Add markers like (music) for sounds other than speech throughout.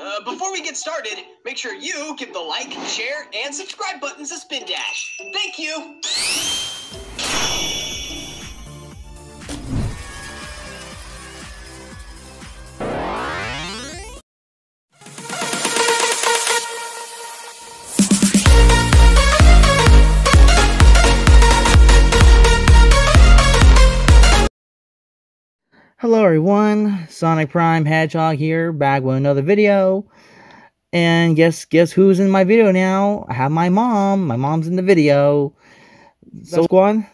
Uh, before we get started, make sure you give the like, share, and subscribe buttons a Spin Dash. Thank you! Hello everyone, Sonic Prime Hedgehog here, back with another video. And guess guess who's in my video now? I have my mom. My mom's in the video. So squad,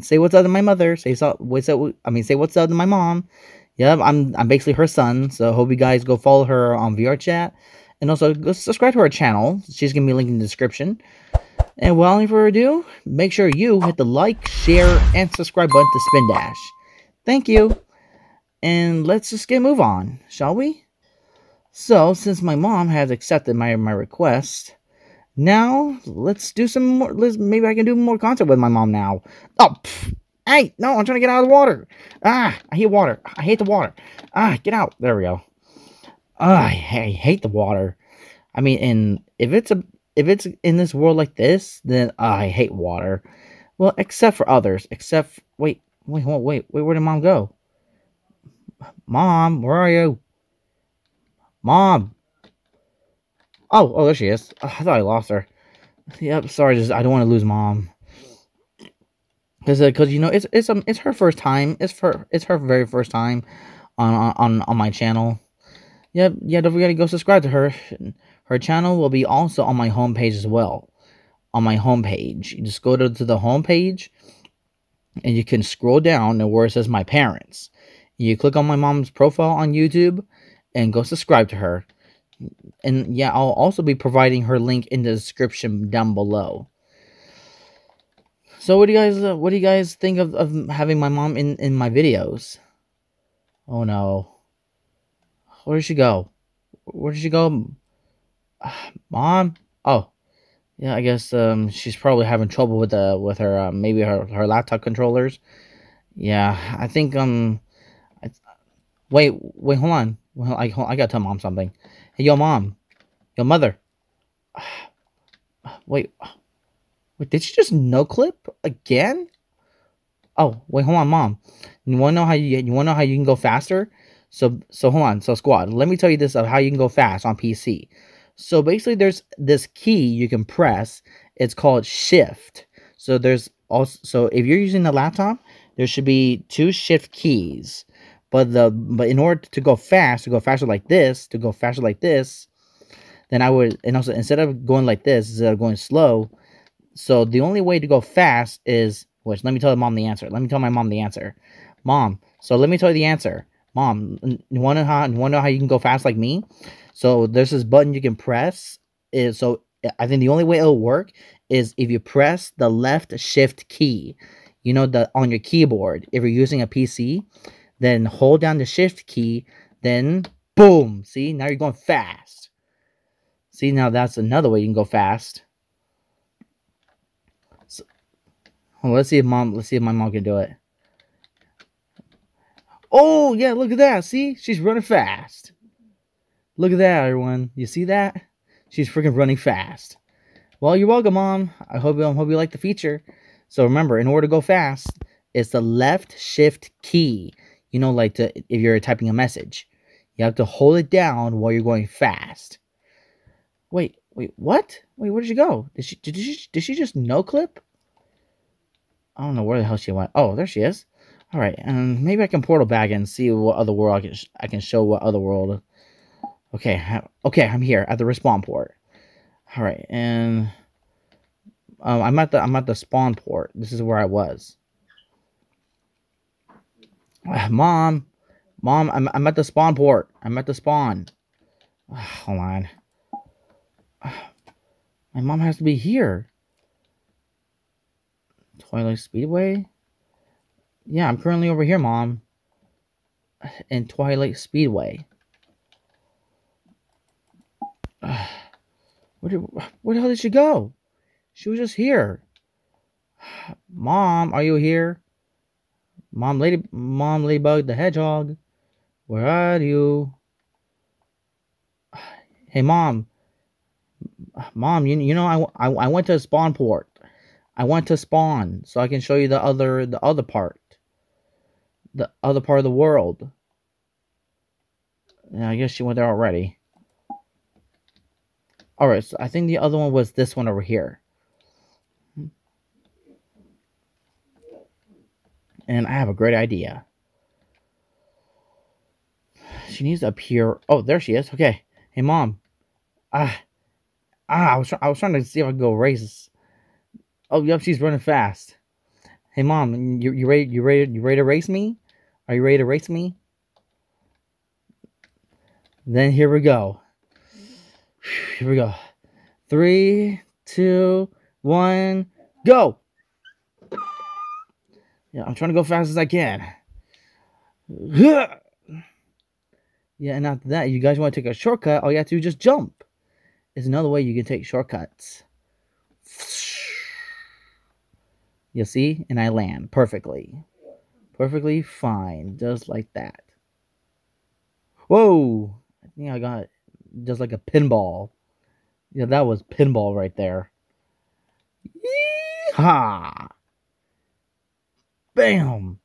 say what's up to my mother. Say so, what's up. I mean, say what's up to my mom. Yep, I'm I'm basically her son. So hope you guys go follow her on VR chat, and also go subscribe to her channel. She's gonna be linked in the description. And without any further ado, make sure you hit the like, share, and subscribe button to Spin Dash. Thank you and let's just get move on, shall we? So, since my mom has accepted my my request, now let's do some more. Let's maybe I can do more content with my mom now. Oh, hey, no, I'm trying to get out of the water. Ah, I hate water. I hate the water. Ah, get out. There we go. Ah, I, I hate the water. I mean, and if it's a if it's in this world like this, then I hate water. Well, except for others. Except wait, wait, wait, wait, wait. Where did mom go? Mom, where are you? Mom. Oh, oh, there she is. Oh, I thought I lost her. Yep, sorry, just I don't want to lose mom. Cause, uh, cause you know it's it's um it's her first time. It's for it's her very first time on on on my channel. Yep, yeah. Don't forget to go subscribe to her. Her channel will be also on my homepage as well. On my homepage, you just go to, to the homepage, and you can scroll down to where it says my parents you click on my mom's profile on YouTube and go subscribe to her. And yeah, I'll also be providing her link in the description down below. So what do you guys uh, what do you guys think of, of having my mom in in my videos? Oh no. Where did she go? Where did she go? (sighs) Mom? Oh. Yeah, I guess um she's probably having trouble with the with her uh, maybe her her laptop controllers. Yeah, I think um Wait, wait, hold on. Well, I I gotta tell mom something. Hey, yo, mom, yo, mother. (sighs) Wait, wait, did she just no clip again? Oh, wait, hold on, mom. You wanna know how you you wanna know how you can go faster? So so hold on, so squad. Let me tell you this of how you can go fast on PC. So basically, there's this key you can press. It's called Shift. So there's also so if you're using the laptop, there should be two Shift keys but the but in order to go fast, to go faster like this, to go faster like this, then I would and also instead of going like this, instead of going slow, so the only way to go fast is which let me tell mom the answer. Let me tell my mom the answer. Mom, so let me tell you the answer. Mom, you wanna how you wanna know how you can go fast like me? So there's this button you can press. Is so I think the only way it'll work is if you press the left shift key. You know the on your keyboard. If you're using a PC, then hold down the shift key, then boom. See, now you're going fast. See, now that's another way you can go fast. So, well, let's see if mom, let's see if my mom can do it. Oh, yeah, look at that. See, she's running fast. Look at that, everyone. You see that? She's freaking running fast. Well, you're welcome, Mom. I hope, I hope you like the feature. So remember, in order to go fast, it's the left shift key you know, like to if you're typing a message, you have to hold it down while you're going fast. Wait, wait, what? Wait, where did she go? Did she did she did she just no clip? I don't know where the hell she went. Oh, there she is. All right, and um, maybe I can portal back and see what other world I can I can show what other world. Okay, okay, I'm here at the respawn port. All right, and um, I'm at the I'm at the spawn port. This is where I was. (sighs) Mom, Mom, I'm, I'm at the spawn port. I'm at the spawn. (sighs) hold on. (sighs) My mom has to be here. Twilight Speedway? Yeah, I'm currently over here, Mom. In Twilight Speedway. Where, did, where the hell did she go? She was just here. Mom, are you here? Mom Lady Mom Ladybug the Hedgehog, where are you? Hey, mom. Mom, you, you know, I, I, I went to spawn port. I went to spawn so I can show you the other the other part. The other part of the world. Yeah, I guess she went there already. Alright, so I think the other one was this one over here. And I have a great idea. She needs to appear. Oh, there she is. Okay. Hey, mom. Ah. Ah, I was, I was trying to see if I could go race. Oh, yep, she's running fast. Hey, mom, you, you ready? You ready? You ready to race me? Are you ready to race me? Then here we go. Here we go. Three, two, one, go. Yeah, I'm trying to go fast as I can. (sighs) Yeah, and after that, you guys want to take a shortcut, all you have to do is just jump. Is another way you can take shortcuts. (sighs) You see? And I land perfectly. Perfectly fine. Just like that. Whoa! I think I got just like a pinball. Yeah, that was pinball right there. Ha! Bam!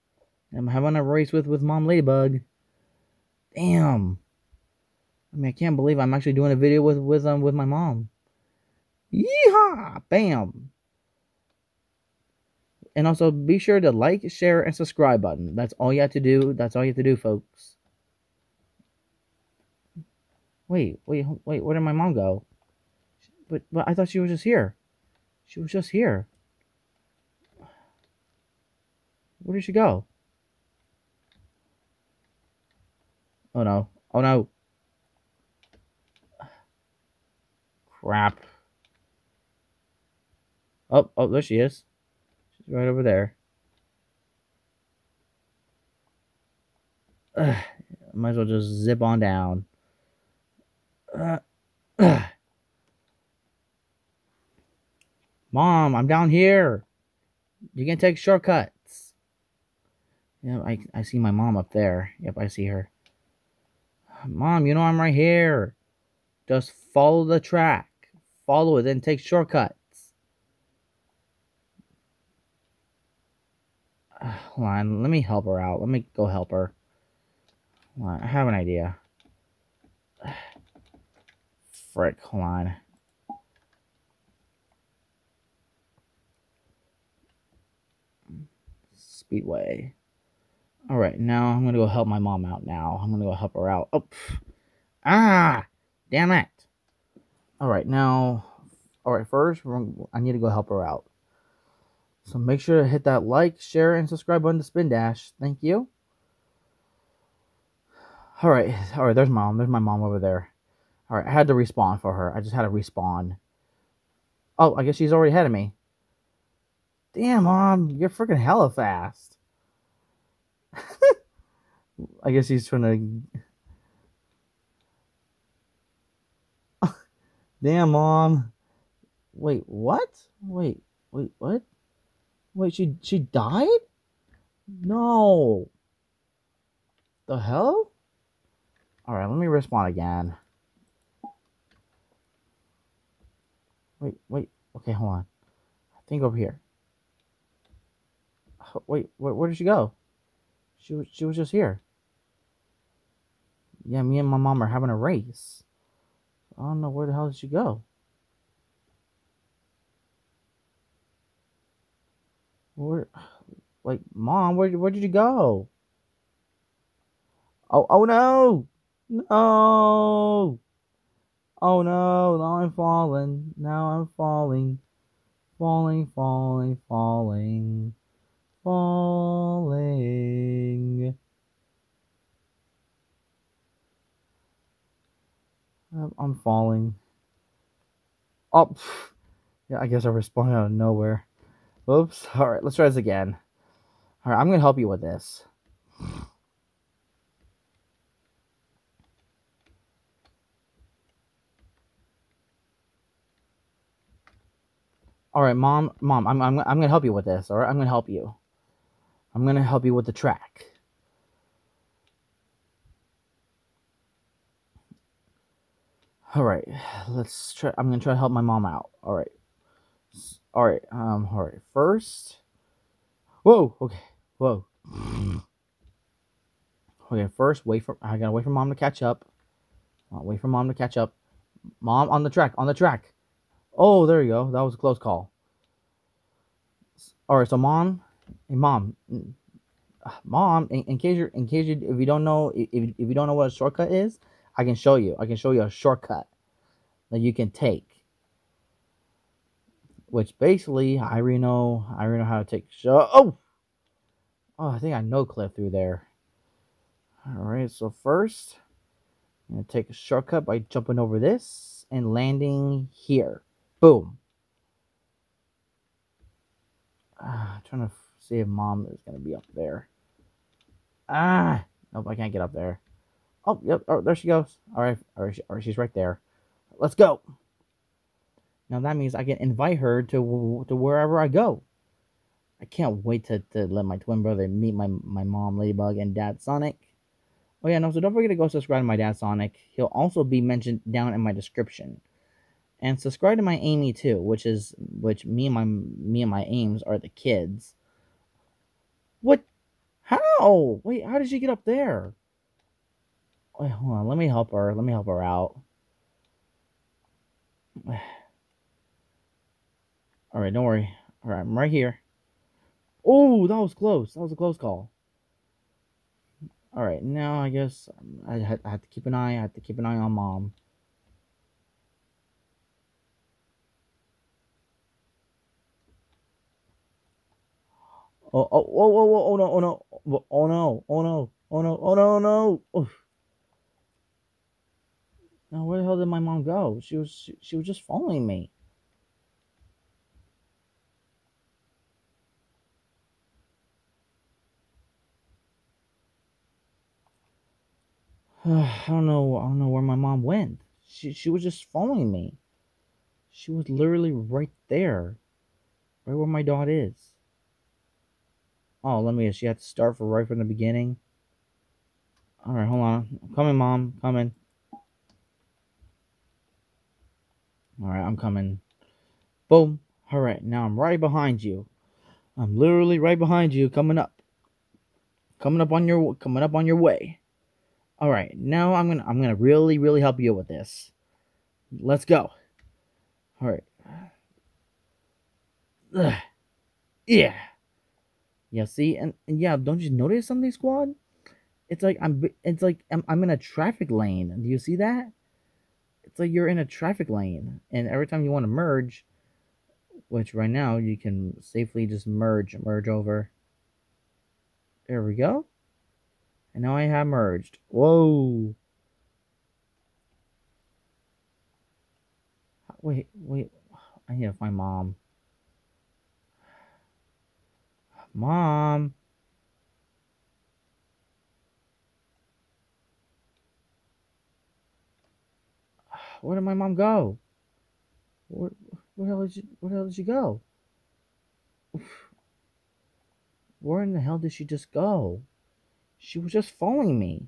I'm having a race with with Mom Ladybug. Damn. I mean, I can't believe I'm actually doing a video with with um with my mom. Yeehaw! Bam! And also be sure to like, share, and subscribe button. That's all you have to do. That's all you have to do, folks. Wait, wait, wait, where did my mom go? But, but I thought she was just here. She was just here. Where did she go? Oh no. Oh no. Crap. Oh, oh, there she is. She's right over there. Ugh, might as well just zip on down. Uh, Mom, I'm down here. You can take shortcuts. Yeah, I, I see my mom up there. Yep, I see her. Mom, you know I'm right here. Just follow the track. Follow it, then take shortcuts. Uh, hold on, let me help her out. Let me go help her. On, I have an idea. (sighs) Frick, hold on. Speedway. All right, now I'm gonna go help my mom out. Now I'm gonna go help her out. Oh, pff. ah, damn it! All right, now, all right. First, I need to go help her out. So make sure to hit that like, share, and subscribe button to Spin Dash. Thank you. All right, all right. There's mom. There's my mom over there. All right, I had to respawn for her. I just had to respawn. Oh, I guess she's already ahead of me. Damn, mom, you're freaking hella fast. I guess he's trying (laughs) to. Damn, mom. Wait, what? Wait, wait, what? Wait, she she died? No. The hell? All right, let me respawn again. Wait, wait. Okay, hold on. I think over here. Wait, where, where did she go? She was she was just here. Yeah, me and my mom are having a race. I don't know where the hell did she go. Where, like, mom, where where did you go? Oh, oh no, no. Oh no, now I'm falling. Now I'm falling. Falling, falling, falling. Falling. I'm falling. Oh, yeah, I guess I respawned out of nowhere. Oops. (laughs) Alright, let's try this again. Alright, I'm going to help you with this. All right, mom, mom, I'm I'm I'm gonna help you with this. All right, I'm gonna help you. I'm gonna help you with the track. All right, let's try. I'm gonna try to help my mom out. All right, all right. Um, all right. First, whoa. Okay, whoa. (sighs) Okay, first wait for. I gotta wait for mom to catch up. Uh, wait for mom to catch up. Mom on the track. On the track. Oh, there you go. That was a close call. All right, so mom, hey, mom, mom. In, in case you're, in case you, if you don't know, if, if you don't know what a shortcut is, I can show you. I can show you a shortcut that you can take. Which basically, I already know. I already know how to take. Show. Oh, oh, I think I know clip through there. All right. So first, I'm gonna take a shortcut by jumping over this and landing here. Boom. Uh, trying to see if mom is gonna be up there. Ah, nope, I can't get up there. Oh, yep. Oh, there she goes. All right. She, or she's right there. Let's go. Now that means I can invite her to to wherever I go. I can't wait to, to let my twin brother meet my, my mom, Ladybug, and dad, Sonic. Oh, yeah, no, so don't forget to go subscribe to my dad, Sonic. He'll also be mentioned down in my description. And subscribe to my Amy, too, which is, which me and my, me and my aims are the kids. What? How? Wait, how did she get up there? Wait, hold on. Let me help her. Let me help her out. (sighs) All right, don't worry. All right, I'm right here. Oh, that was close. That was a close call. All right, now I guess I had, I had to keep an eye. I had to keep an eye on mom. Oh, oh, oh, oh, oh, no, oh, no, oh, no, oh, no, oh, no, oh, no, oh, no. Oof. Now, where the hell did my mom go? She was she, she was just following me. (sighs) I don't know. I don't know where my mom went. She she was just following me. She was literally right there, right where my dot is. Oh, let me. She had to start for right from the beginning. All right, hold on. I'm coming, mom. Coming. Alright, I'm coming. Boom. Alright, now I'm right behind you. I'm literally right behind you, coming up. Coming up on your coming up on your way. Alright, now I'm gonna I'm gonna really, really help you with this. Let's go. Alright. Yeah. Yeah, see, and, and yeah, don't you notice something, squad? It's like I'm it's like I'm, I'm in a traffic lane. Do you see that? It's like you're in a traffic lane and every time you want to merge which right now you can safely just merge merge over. There we go. And now I have merged. Whoa. Wait wait. I need to find mom. Mom Where did my mom go? Where, where the hell did she, where the hell did she go? Where in the hell did she just go? She was just following me.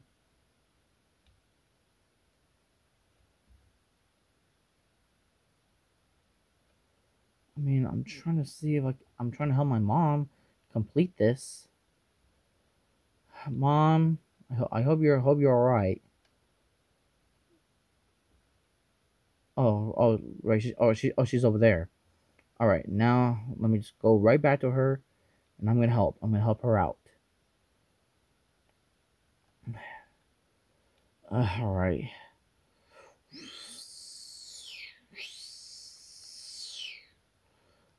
I mean, I'm trying to see if I, I'm trying to help my mom complete this. Mom, I, ho- I hope you're hope you're all right. Oh, oh, right. She, oh, she, oh, she's over there. All right. Now let me just go right back to her, and I'm gonna help. I'm gonna help her out. (sighs) Uh, all right.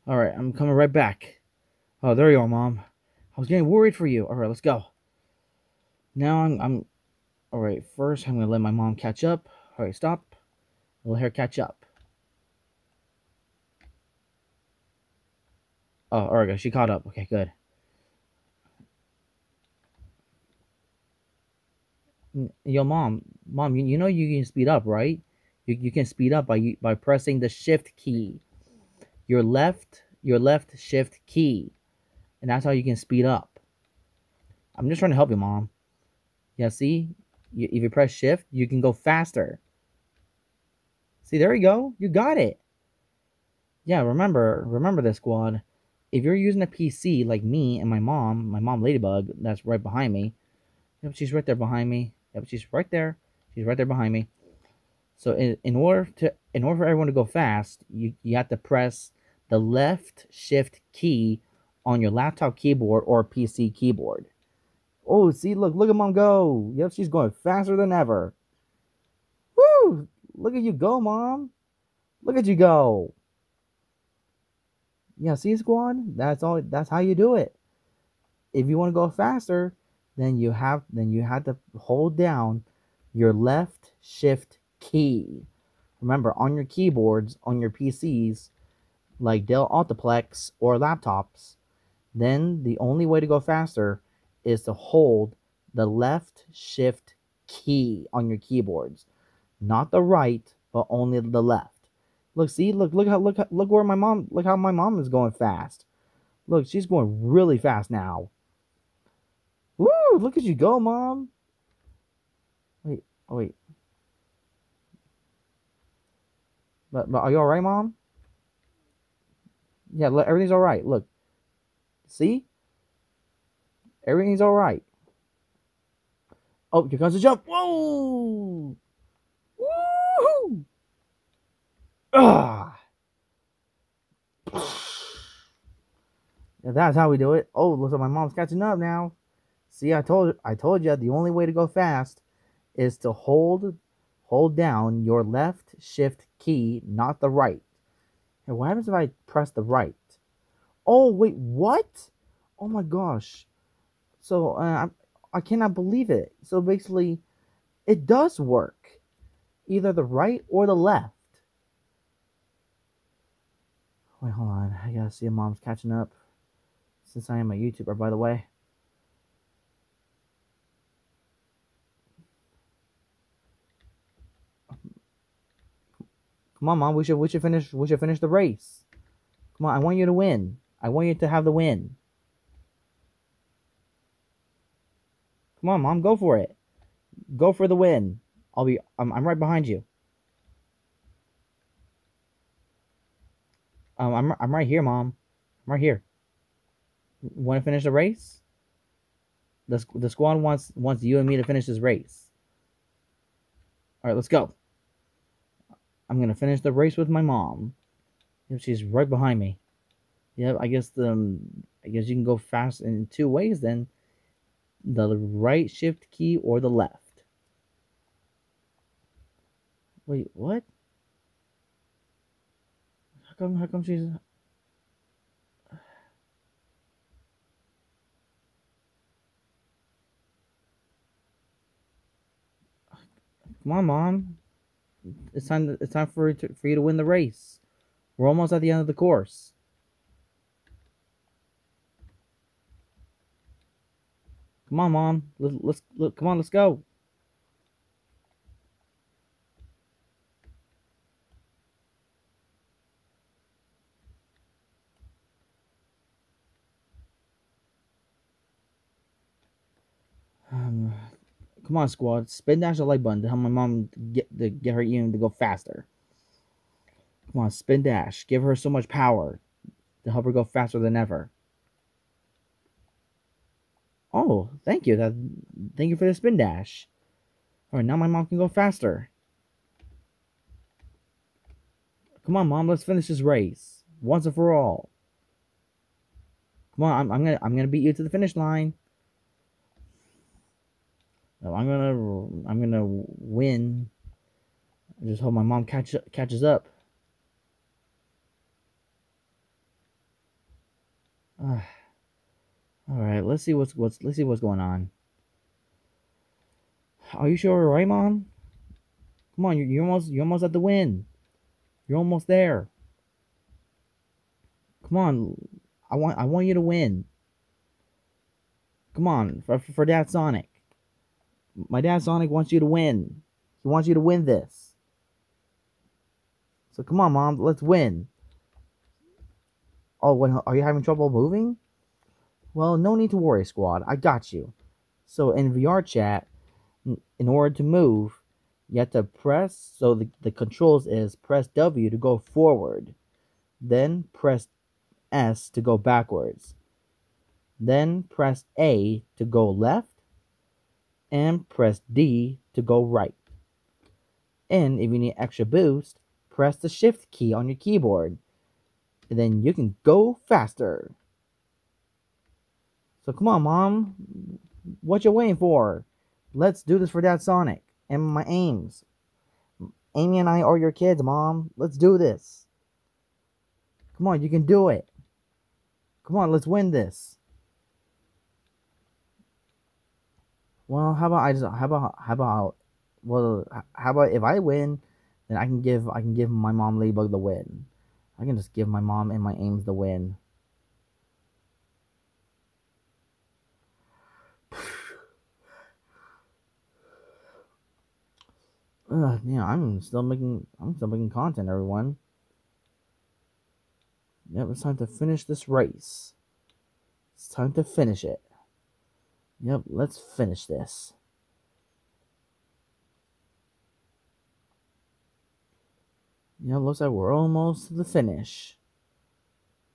All right. I'm coming right back. Oh, there you are, mom. I was getting worried for you. All right, let's go. Now I'm, I'm. All right. First, I'm gonna let my mom catch up. All right, stop. Let her catch up. Oh, alright, she caught up. Okay, good. Yo, mom, mom, you, you know you can speed up, right? You, you can speed up by by pressing the shift key. Your left, your left shift key. And that's how you can speed up. I'm just trying to help you, mom. Yeah, see? You, if you press shift, you can go faster. See, there you go. You got it. Yeah, remember, remember this squad. If you're using a PC like me and my mom, my mom Ladybug, that's right behind me. Yep, she's right there behind me. Yep, she's right there. She's right there behind me. So in, in order to in order for everyone to go fast, you, you have to press the left shift key on your laptop keyboard or PC keyboard. Oh, see, look, look at mom go. Yep, she's going faster than ever. Woo! Look at you go, mom. Look at you go. Yeah, see, squad. That's all. That's how you do it. If you want to go faster, then you have then you have to hold down your left shift key. Remember, on your keyboards, on your PCs, like Dell Optiplex or laptops, then the only way to go faster is to hold the left shift key on your keyboards. Not the right, but only the left. Look, see, look, look how look look where my mom look how my mom is going fast. Look, she's going really fast now. Woo! Look at you go, mom. Wait, oh wait. But, but are you all right, mom? Yeah, look, everything's all right. Look, see, everything's all right. Oh, here comes the jump. Whoa! Woo! Ah! Yeah, that's how we do it. Oh, looks like my mom's catching up now. See, I told I told you the only way to go fast is to hold hold down your left shift key, not the right. And what happens if I press the right? Oh, wait, what? Oh my gosh. So uh, I, I cannot believe it. So basically, it does work. Either the right or the left. Wait, hold on. I gotta see if mom's catching up. Since I am a YouTuber, by the way. Come on, mom. We should we should finish we should finish the race. Come on, I want you to win. I want you to have the win. Come on, mom, go for it. Go for the win. I'll be I'm I'm right behind you. Um, I'm I'm right here, mom. I'm right here. Want to finish the race? The the squad wants wants you and me to finish this race. All right, let's go. I'm gonna finish the race with my mom. She's right behind me. Yep, I guess the um, I guess you can go fast in two ways then. The right shift key or the left. Wait, what? How come how come she's Come on, mom it's time. It's time for to, for you to win the race. We're almost at the end of the course. Come on, mom. Let's let's look. Come on, let's go. Come on, squad. Spin dash the like button to help my mom get to get her even to go faster. Come on, spin dash. Give her so much power to help her go faster than ever. Oh, thank you. That thank you for the spin dash. Alright, now my mom can go faster. Come on, mom, let's finish this race. Once and for all. Come on, I'm, I'm gonna I'm gonna beat you to the finish line. I'm gonna I'm gonna win. I just hope my mom catch, catches up. Uh, (sighs) all right, let's see what's what's let's see what's going on. Are you sure, right, mom? Come on, you're, you're almost you're almost at the win. You're almost there. Come on, I want I want you to win. Come on, for for Dad Sonic. My dad Sonic wants you to win. He wants you to win this. So come on, mom, let's win. Oh, what, are you having trouble moving? Well, no need to worry, squad. I got you. So in VR chat, in order to move, You have to press, so the, the controls is press W to go forward, then press S to go backwards, then press A to go left, and press D to go right. And if you need extra boost, press the shift key on your keyboard. And then you can go faster. So come on, Mom. What you waiting for? Let's do this for Dad Sonic and my aims. Amy and I are your kids, Mom. Let's do this. Come on, you can do it. Come on, let's win this. Well, how about I just how about how about well how about if I win, then I can give I can give my mom Ladybug the win. I can just give my mom and my aims the win. (sighs) Ugh, yeah, I'm still making I'm still making content, everyone. Yep, it's time to finish this race. It's time to finish it. Yep, let's finish this. Yep, looks like we're almost to the finish.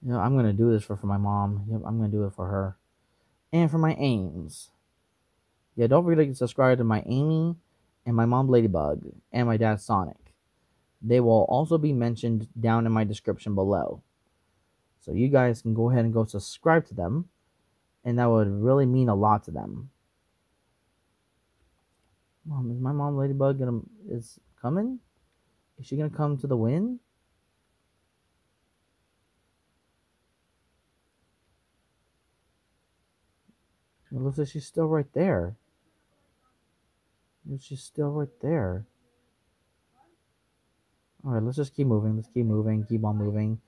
You know, I'm gonna do this for, for my mom. Yep, I'm gonna do it for her. And for my aims. Yeah, don't forget to subscribe to my Amy and my mom Ladybug and my dad Sonic. They will also be mentioned down in my description below. So you guys can go ahead and go subscribe to them and that would really mean a lot to them. Mom, is my mom Ladybug gonna is coming? Is she gonna come to the win? It looks like she's still right there. She's still right there. Alright, let's just keep moving. Let's keep moving. Keep on moving.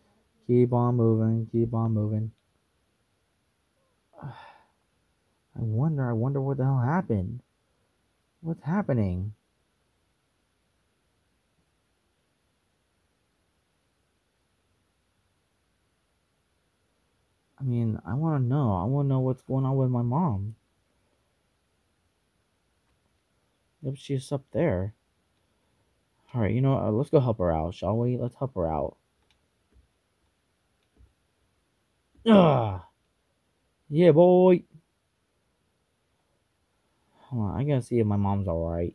Keep on moving. Keep on moving. (sighs) I wonder, I wonder what the hell happened. What's happening? I mean, I want to know. I want to know what's going on with my mom. Yep, she's up there. Alright, you know what? Let's go help her out, shall we? Let's help her out. Ugh. Yeah, boy. Hold on, I gotta see if my mom's alright.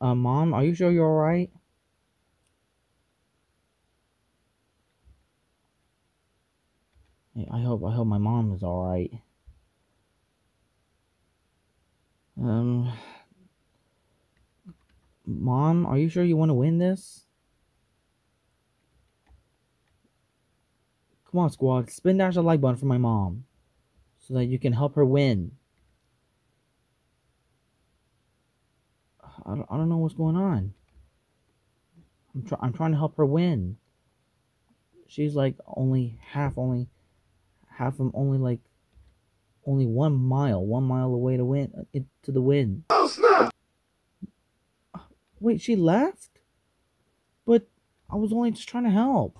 Uh, mom, are you sure you're alright? I hope I hope my mom is alright. Um Mom, are you sure you want to win this? Come on, squad. Spin dash the like button for my mom. So that you can help her win. I don't, I don't know what's going on. I'm, try, I'm trying to help her win. She's like only half, only half of only like only one mile, one mile away to win uh, it to the win. Oh! Wait, she left? But I was only just trying to help.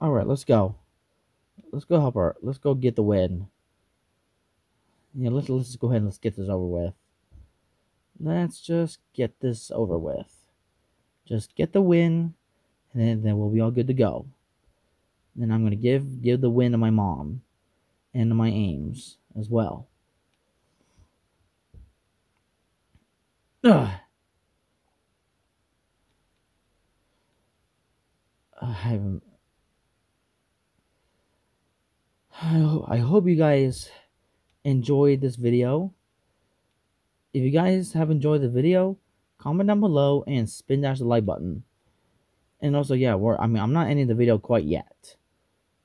Alright, let's go. Let's go help her. Let's go get the win. Yeah, let's, let's just go ahead and let's get this over with. Let's just get this over with. Just get the win, and then, then we'll be all good to go. Then I'm going to give give the win to my mom and to my aims as well. Ah. Ugh. I haven't. I hope you guys enjoyed this video. If you guys have enjoyed the video, comment down below and spin dash the like button. And also, yeah, we're, I mean, I'm not ending the video quite yet.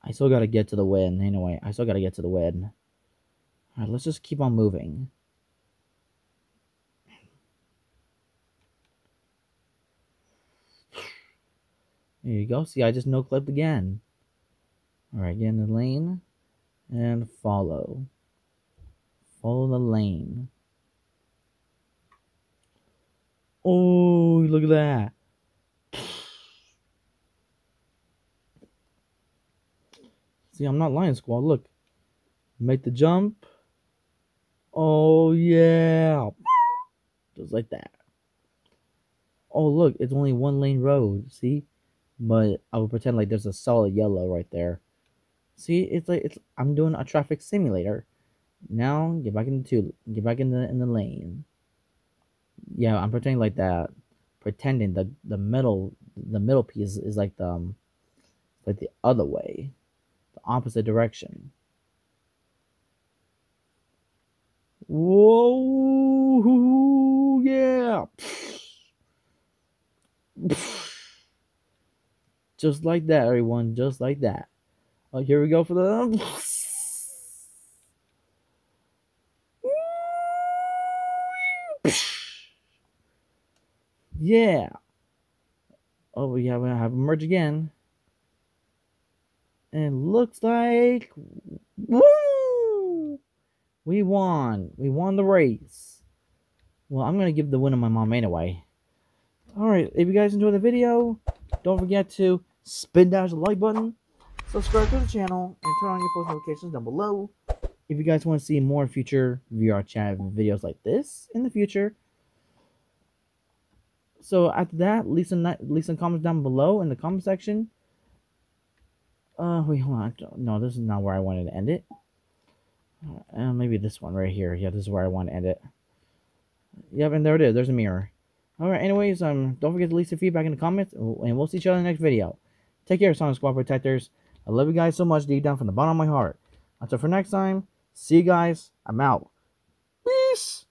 I still gotta get to the win. Anyway, I still gotta get to the win. Alright, let's just keep on moving. There you go. See, I just no clipped again. Alright, get in the lane and follow. Follow the lane. Oh, look at that. See, I'm not lying, squad. Look. Make the jump. Oh, yeah. Just like that. Oh, look. It's only one lane road. See? But I would pretend like there's a solid yellow right there. See, it's like it's I'm doing a traffic simulator. Now get back into get back in the in the lane. Yeah, I'm pretending like that. Pretending the the middle the middle piece is like the um, like the other way, the opposite direction. Whoa, yeah. Just like that, everyone. Just like that. Oh, here we go for the. (laughs) Yeah. Oh, we have, we have a merge again. And looks like. Woo! We won. We won the race. Well, I'm going to give the win to my mom anyway. Alright, if you guys enjoyed the video, don't forget to spin dash the like button, subscribe to the channel, and turn on your post notifications down below. If you guys want to see more future VR chat videos like this in the future. So after that, leave some, leave some comments down below in the comment section. Uh, wait, hold on. No, this is not where I wanted to end it. Uh, maybe this one right here. Yeah, this is where I want to end it. Yep, and there it is. There's a mirror. Alright, anyways, um, don't forget to leave some feedback in the comments, and we'll see each other in the next video. Take care, Sonic Squad Protectors. I love you guys so much deep down from the bottom of my heart. Until for next time, see you guys. I'm out. Peace!